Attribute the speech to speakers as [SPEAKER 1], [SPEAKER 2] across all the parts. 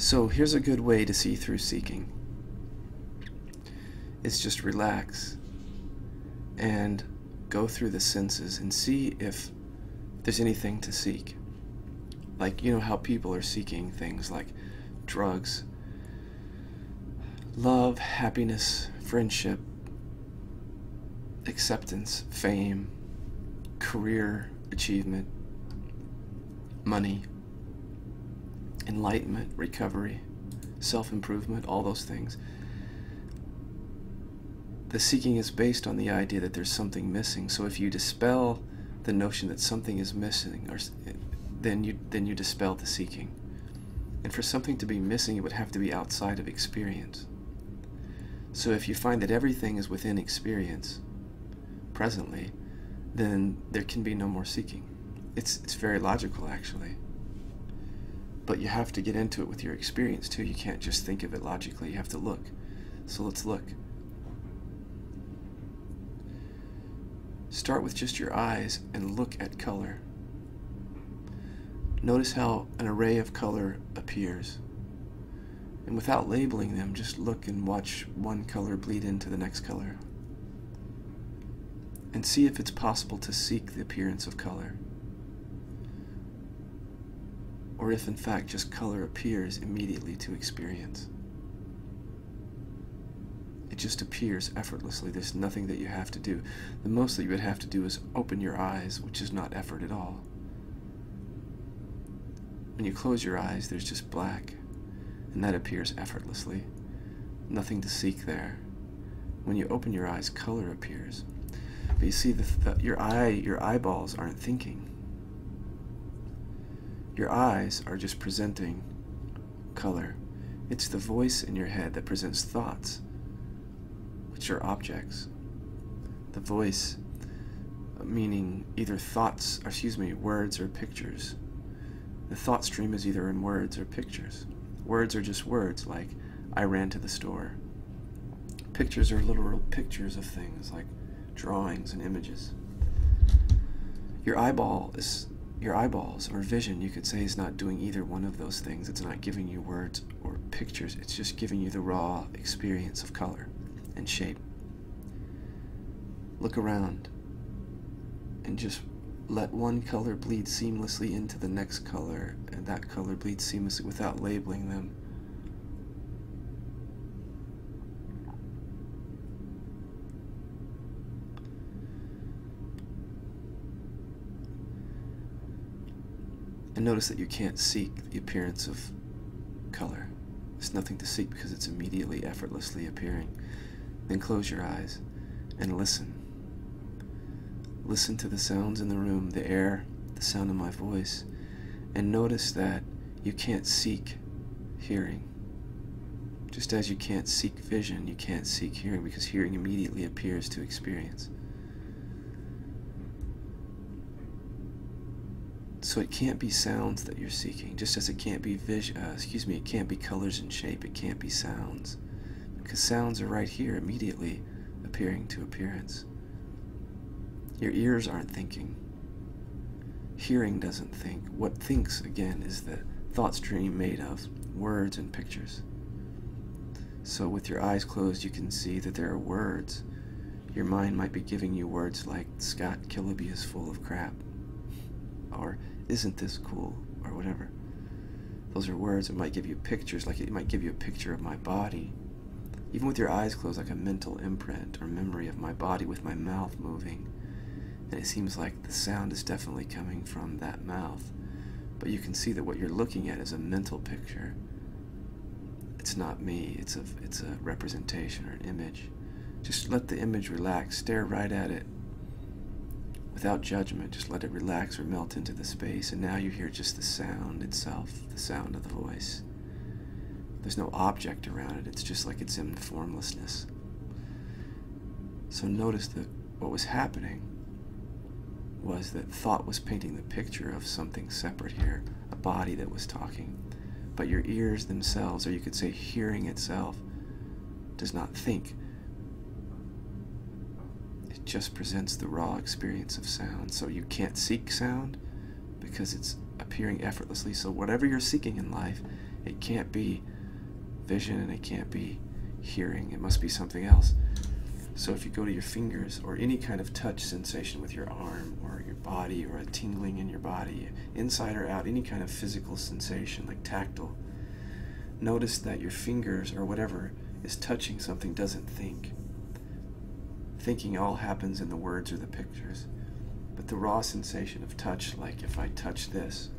[SPEAKER 1] So here's a good way to see through seeking. It's just relax and go through the senses and see if there's anything to seek. Like, you know how people are seeking things like drugs, love, happiness, friendship, acceptance, fame, career achievement, money, enlightenment, recovery, self improvement, all those things. The seeking is based on the idea that there's something missing. So if you dispel the notion that something is missing, or then you then you dispel the seeking. And for something to be missing, it would have to be outside of experience. So if you find that everything is within experience presently, then there can be no more seeking. It's it's very logical actually. But you have to get into it with your experience too. You can't just think of it logically. You have to look. So let's look. Start with just your eyes and look at color. Notice how an array of color appears. And without labeling them, just look and watch one color bleed into the next color. And see if it's possible to seek the appearance of color. Or if in fact just color appears immediately to experience. It just appears effortlessly. There's nothing that you have to do. The most that you would have to do is open your eyes, which is not effort at all. When you close your eyes, there's just black, and that appears effortlessly. Nothing to seek there. When you open your eyes, color appears. But you see, the, your eye, your eyeballs aren't thinking. Your eyes are just presenting color. It's the voice in your head that presents thoughts, which are objects. The voice, uh, meaning either thoughts, excuse me, words or pictures. The thought stream is either in words or pictures. Words are just words, like, I ran to the store. Pictures are literal pictures of things, like drawings and images. Your eyeball is your eyeballs or vision, you could say, is not doing either one of those things. It's not giving you words or pictures. It's just giving you the raw experience of color and shape. Look around and just let one color bleed seamlessly into the next color, and that color bleeds seamlessly without labeling them. And notice that you can't seek the appearance of color. It's nothing to seek because it's immediately, effortlessly appearing. Then close your eyes and listen. Listen to the sounds in the room, the air, the sound of my voice, and notice that you can't seek hearing. Just as you can't seek vision, you can't seek hearing because hearing immediately appears to experience. So it can't be sounds that you're seeking, just as it can't be vision, uh, excuse me, it can't be colors and shape, it can't be sounds. Because sounds are right here immediately appearing to appearance. Your ears aren't thinking. Hearing doesn't think. What thinks, again, is the thought stream made of words and pictures. So with your eyes closed, you can see that there are words. Your mind might be giving you words like, Scott Kiloby is full of crap. Or, isn't this cool? Or whatever. Those are words. It might give you pictures, like it might give you a picture of my body. Even with your eyes closed, like a mental imprint or memory of my body with my mouth moving and it seems like the sound is definitely coming from that mouth. But you can see that what you're looking at is a mental picture. It's not me, it's a, it's a representation or an image. Just let the image relax, stare right at it without judgment. Just let it relax or melt into the space, and now you hear just the sound itself, the sound of the voice. There's no object around it, it's just like it's in formlessness. So notice that what was happening was that thought was painting the picture of something separate here, a body that was talking. But your ears themselves, or you could say hearing itself, does not think. Just presents the raw experience of sound. So you can't seek sound because it's appearing effortlessly. So, whatever you're seeking in life, it can't be vision and it can't be hearing. It must be something else. So, if you go to your fingers or any kind of touch sensation with your arm or your body or a tingling in your body, inside or out, any kind of physical sensation like tactile, notice that your fingers or whatever is touching something doesn't think. Thinking all happens in the words or the pictures. But the raw sensation of touch, like if I touch this,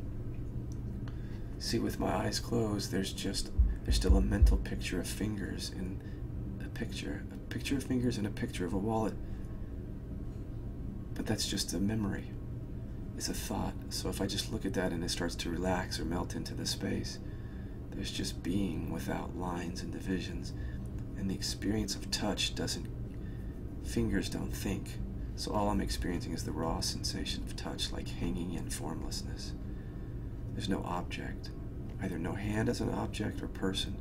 [SPEAKER 1] see with my eyes closed, there's just, there's still a mental picture of fingers in a picture, a picture of fingers and a picture of a wallet. But that's just a memory. It's a thought. So if I just look at that and it starts to relax or melt into the space, there's just being without lines and divisions. And the experience of touch doesn't Fingers don't think, so all I'm experiencing is the raw sensation of touch, like hanging in formlessness. There's no object, either no hand as an object or person,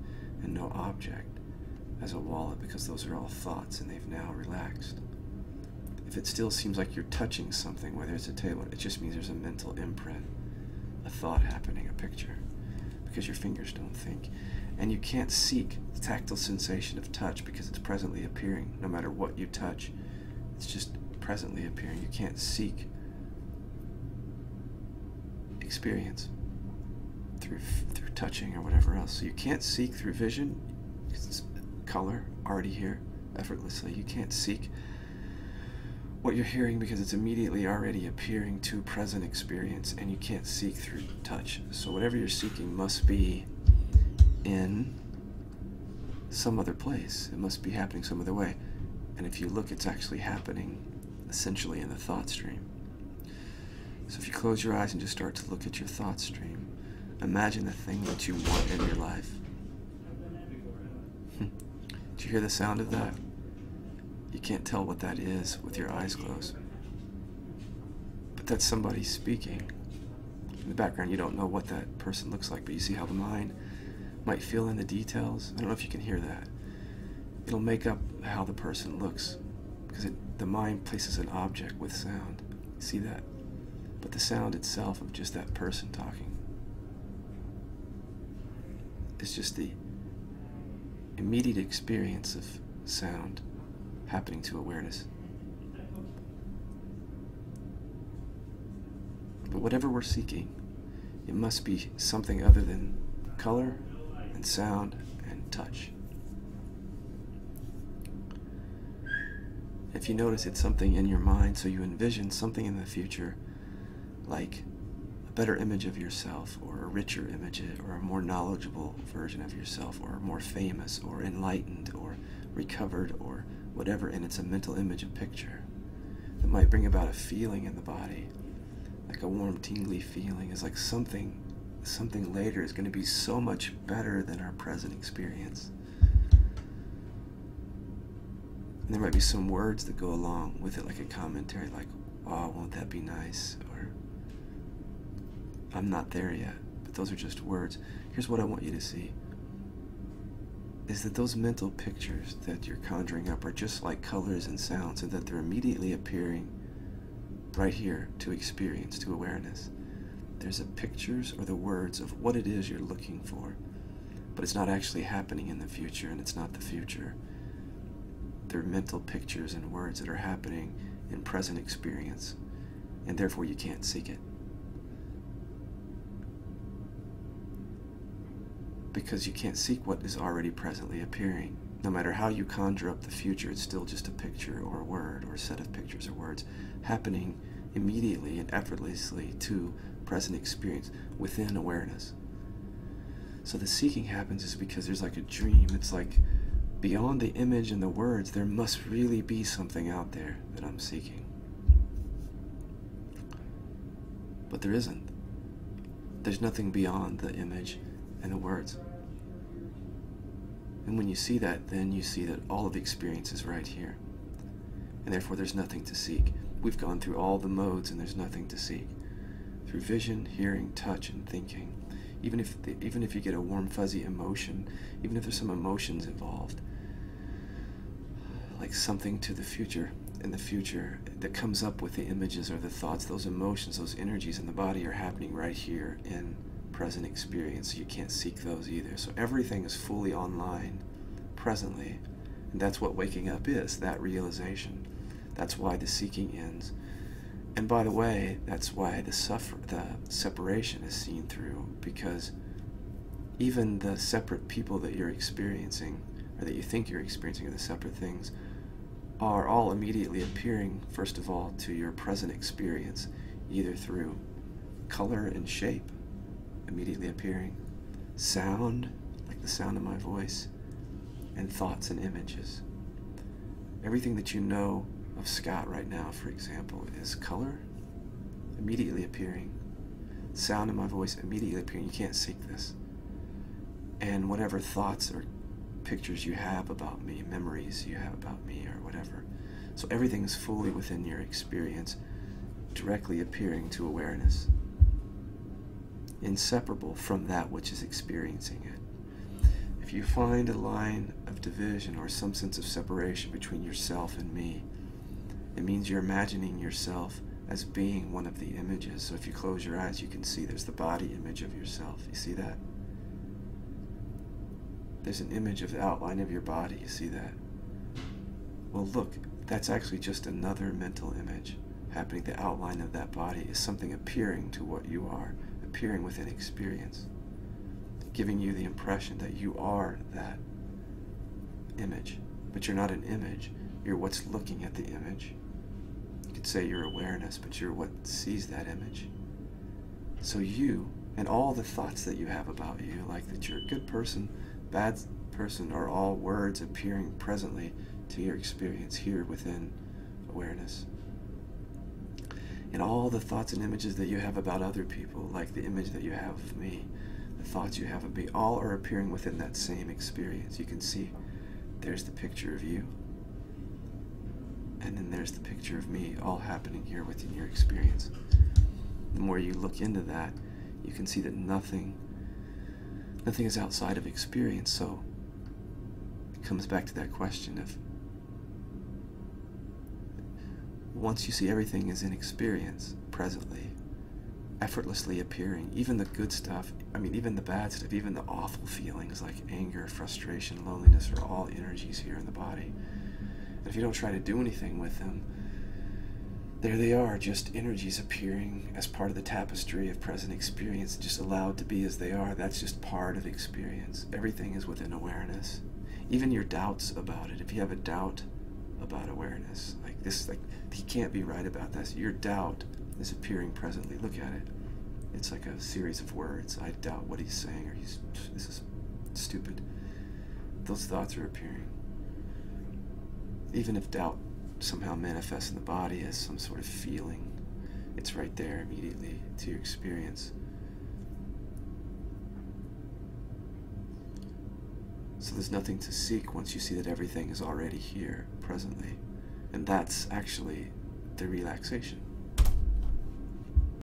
[SPEAKER 1] and no object as a wallet, because those are all thoughts and they've now relaxed. If it still seems like you're touching something, whether it's a table, it just means there's a mental imprint, a thought happening, a picture, because your fingers don't think. And you can't seek the tactile sensation of touch because it's presently appearing. No matter what you touch, it's just presently appearing. You can't seek experience through through touching or whatever else. So you can't seek through vision because it's color already here effortlessly. You can't seek what you're hearing because it's immediately already appearing to present experience and you can't seek through touch. So whatever you're seeking must be in some other place. It must be happening some other way. And if you look, it's actually happening essentially in the thought stream. So if you close your eyes and just start to look at your thought stream, imagine the thing that you want in your life. Hmm. Do you hear the sound of that? You can't tell what that is with your eyes closed. But that's somebody speaking. In the background, you don't know what that person looks like, but you see how the mind might fill in the details. I don't know if you can hear that. It'll make up how the person looks because it, the mind places an object with sound. See that? But the sound itself of just that person talking is just the immediate experience of sound happening to awareness. But whatever we're seeking, it must be something other than color and sound and touch. If you notice it's something in your mind, so you envision something in the future, like a better image of yourself, or a richer image, or a more knowledgeable version of yourself, or more famous, or enlightened, or recovered, or whatever, and it's a mental image, a picture that might bring about a feeling in the body, like a warm, tingly feeling, is like something something later is going to be so much better than our present experience. And there might be some words that go along with it, like a commentary, like, oh, won't that be nice? Or, I'm not there yet. But those are just words. Here's what I want you to see is that those mental pictures that you're conjuring up are just like colors and sounds, and that they're immediately appearing right here to experience, to awareness. There's the pictures or the words of what it is you're looking for, but it's not actually happening in the future, and it's not the future. They're mental pictures and words that are happening in present experience, and therefore you can't seek it. Because you can't seek what is already presently appearing. No matter how you conjure up the future, it's still just a picture or a word or a set of pictures or words happening immediately and effortlessly to present experience within awareness. So the seeking happens is because there's like a dream. It's like beyond the image and the words, there must really be something out there that I'm seeking. But there isn't. There's nothing beyond the image and the words. And when you see that, then you see that all of the experience is right here. And therefore, there's nothing to seek. We've gone through all the modes, and there's nothing to seek through vision, hearing, touch, and thinking. Even if, the, even if you get a warm, fuzzy emotion, even if there's some emotions involved, like something to the future, in the future that comes up with the images or the thoughts, those emotions, those energies in the body are happening right here in present experience. You can't seek those either. So everything is fully online presently. And that's what waking up is, that realization. That's why the seeking ends. And by the way, that's why the suffer the separation is seen through, because even the separate people that you're experiencing, or that you think you're experiencing, are the separate things, are all immediately appearing, first of all, to your present experience, either through color and shape, immediately appearing, sound, like the sound of my voice, and thoughts and images. Everything that you know of Scott right now, for example, is color immediately appearing, sound in my voice immediately appearing. You can't seek this. And whatever thoughts or pictures you have about me, memories you have about me, or whatever. So everything is fully within your experience, directly appearing to awareness, inseparable from that which is experiencing it if you find a line of division or some sense of separation between yourself and me, it means you're imagining yourself as being one of the images. So if you close your eyes, you can see there's the body image of yourself. You see that? There's an image of the outline of your body. You see that? Well, look, that's actually just another mental image happening. The outline of that body is something appearing to what you are, appearing within experience giving you the impression that you are that image. But you're not an image, you're what's looking at the image. Could say you're awareness, but you're what sees that image. So you and all the thoughts that you have about you, like that you're a good person, bad person, are all words appearing presently to your experience here within awareness. And all the thoughts and images that you have about other people, like the image that you have of me, the thoughts you have of me, all are appearing within that same experience. You can see there's the picture of you, and then there's the picture of me, all happening here within your experience. The more you look into that, you can see that nothing, nothing is outside of experience. So it comes back to that question of once you see everything is in experience presently, effortlessly appearing. Even the good stuff, I mean, even the bad stuff, even the awful feelings like anger, frustration, loneliness are all energies here in the body. And if you don't try to do anything with them, there they are, just energies appearing as part of the tapestry of present experience, just allowed to be as they are. That's just part of experience. Everything is within awareness. Even your doubts about it. If you have a doubt about awareness, like this, like he can't be right about this. Your doubt is appearing presently. Look at it. It's like a series of words. I doubt what he's saying, or he's this is stupid. Those thoughts are appearing. Even if doubt somehow manifests in the body as some sort of feeling, it's right there immediately to your experience. So there's nothing to seek once you see that everything is already here presently. And that's actually the relaxation.